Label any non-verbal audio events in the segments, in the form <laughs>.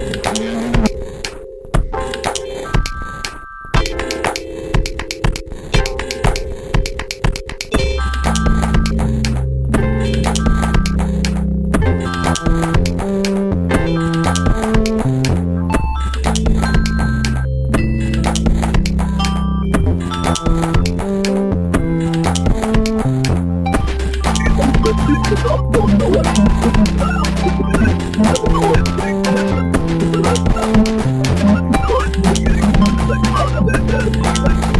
Yeah. Figure <laughs> four.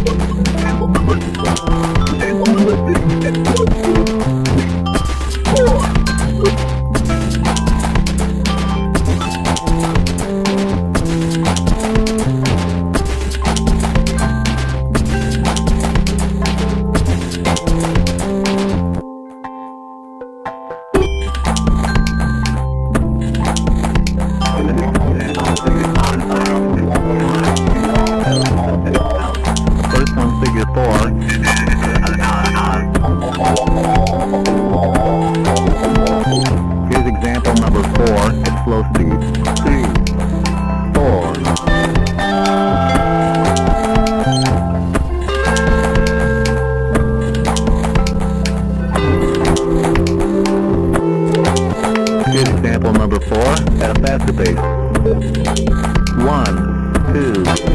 Here's example number four at slow speed. Three, four. Here's example number four at a faster pace. One, two.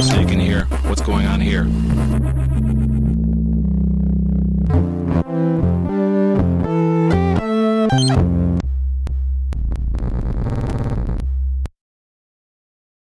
So you can hear What's going on here?